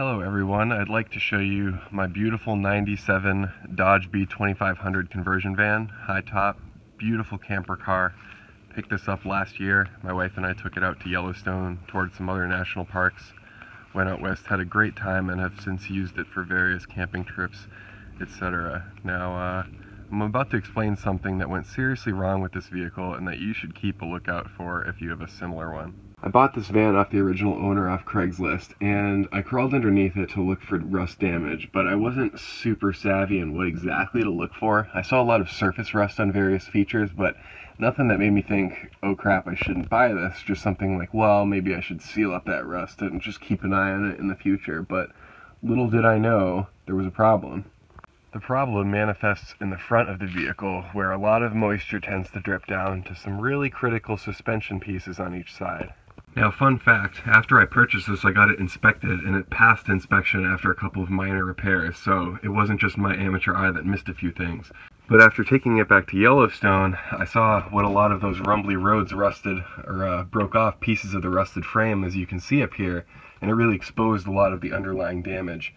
Hello everyone, I'd like to show you my beautiful 97 Dodge B2500 conversion van, high top, beautiful camper car. Picked this up last year. My wife and I took it out to Yellowstone towards some other national parks. Went out west, had a great time and have since used it for various camping trips, etc. Now, uh, I'm about to explain something that went seriously wrong with this vehicle and that you should keep a lookout for if you have a similar one. I bought this van off the original owner off Craigslist, and I crawled underneath it to look for rust damage, but I wasn't super savvy in what exactly to look for. I saw a lot of surface rust on various features, but nothing that made me think, oh crap, I shouldn't buy this. Just something like, well, maybe I should seal up that rust and just keep an eye on it in the future. But little did I know there was a problem. The problem manifests in the front of the vehicle, where a lot of moisture tends to drip down to some really critical suspension pieces on each side. Now, fun fact, after I purchased this, I got it inspected, and it passed inspection after a couple of minor repairs, so it wasn't just my amateur eye that missed a few things. But after taking it back to Yellowstone, I saw what a lot of those rumbly roads rusted, or uh, broke off pieces of the rusted frame, as you can see up here, and it really exposed a lot of the underlying damage.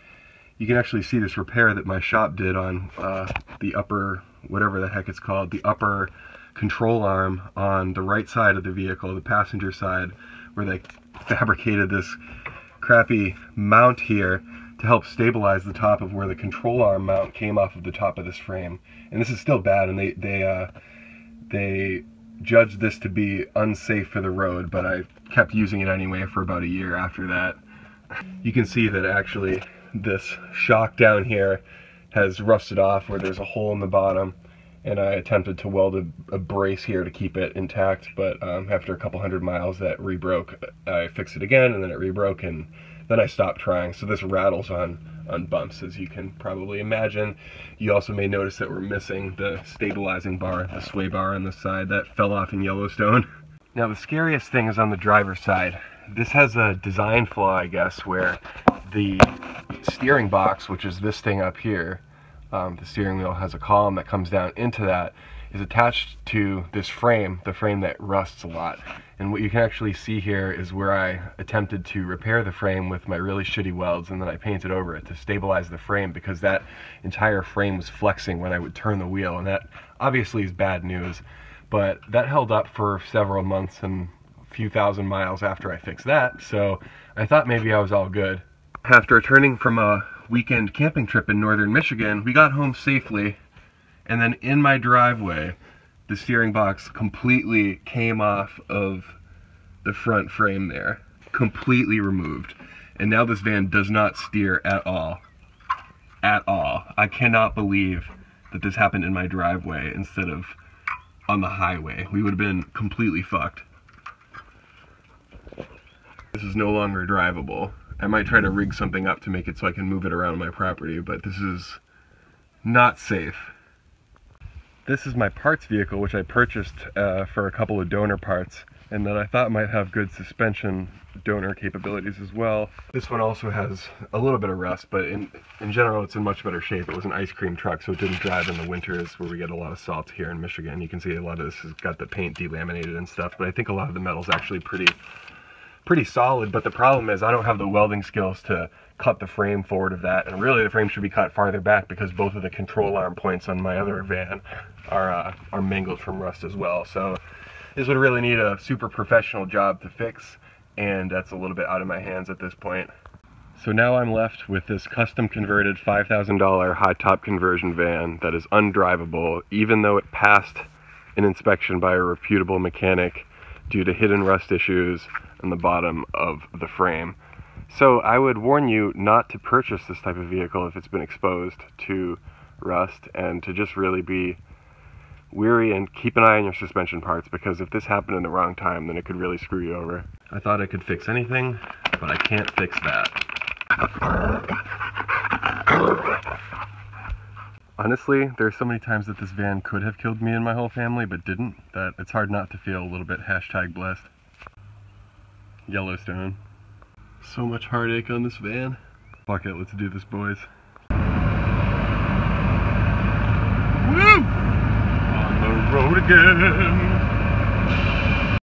You can actually see this repair that my shop did on uh, the upper, whatever the heck it's called, the upper control arm on the right side of the vehicle, the passenger side, where they fabricated this crappy mount here to help stabilize the top of where the control arm mount came off of the top of this frame. And this is still bad, and they they uh, they judged this to be unsafe for the road, but I kept using it anyway for about a year after that. You can see that actually this shock down here has rusted off where there's a hole in the bottom and I attempted to weld a, a, brace here to keep it intact, but um, after a couple hundred miles that rebroke. I fixed it again, and then it rebroke, and then I stopped trying. So this rattles on, on bumps, as you can probably imagine. You also may notice that we're missing the stabilizing bar, the sway bar on the side. That fell off in Yellowstone. Now the scariest thing is on the driver's side. This has a design flaw, I guess, where the steering box, which is this thing up here, um, the steering wheel has a column that comes down into that, is attached to this frame, the frame that rusts a lot. And what you can actually see here is where I attempted to repair the frame with my really shitty welds and then I painted over it to stabilize the frame because that entire frame was flexing when I would turn the wheel and that obviously is bad news. But that held up for several months and a few thousand miles after I fixed that, so I thought maybe I was all good. After returning from a weekend camping trip in northern Michigan, we got home safely, and then in my driveway, the steering box completely came off of the front frame there, completely removed. And now this van does not steer at all. At all. I cannot believe that this happened in my driveway instead of on the highway. We would have been completely fucked. This is no longer drivable. I might try to rig something up to make it so I can move it around my property, but this is not safe. This is my parts vehicle, which I purchased uh, for a couple of donor parts, and that I thought might have good suspension donor capabilities as well. This one also has a little bit of rust, but in, in general it's in much better shape. It was an ice cream truck, so it didn't drive in the winters where we get a lot of salt here in Michigan. You can see a lot of this has got the paint delaminated and stuff, but I think a lot of the metal's actually pretty pretty solid, but the problem is I don't have the welding skills to cut the frame forward of that, and really the frame should be cut farther back because both of the control arm points on my other van are, uh, are mangled from rust as well. So this would really need a super professional job to fix, and that's a little bit out of my hands at this point. So now I'm left with this custom converted $5,000 high top conversion van that is undrivable, even though it passed an inspection by a reputable mechanic due to hidden rust issues in the bottom of the frame. So I would warn you not to purchase this type of vehicle if it's been exposed to rust and to just really be weary and keep an eye on your suspension parts because if this happened in the wrong time then it could really screw you over. I thought I could fix anything, but I can't fix that. Honestly, there's so many times that this van could have killed me and my whole family, but didn't, that it's hard not to feel a little bit hashtag blessed. Yellowstone. So much heartache on this van. Fuck it, let's do this, boys. Woo! On the road again.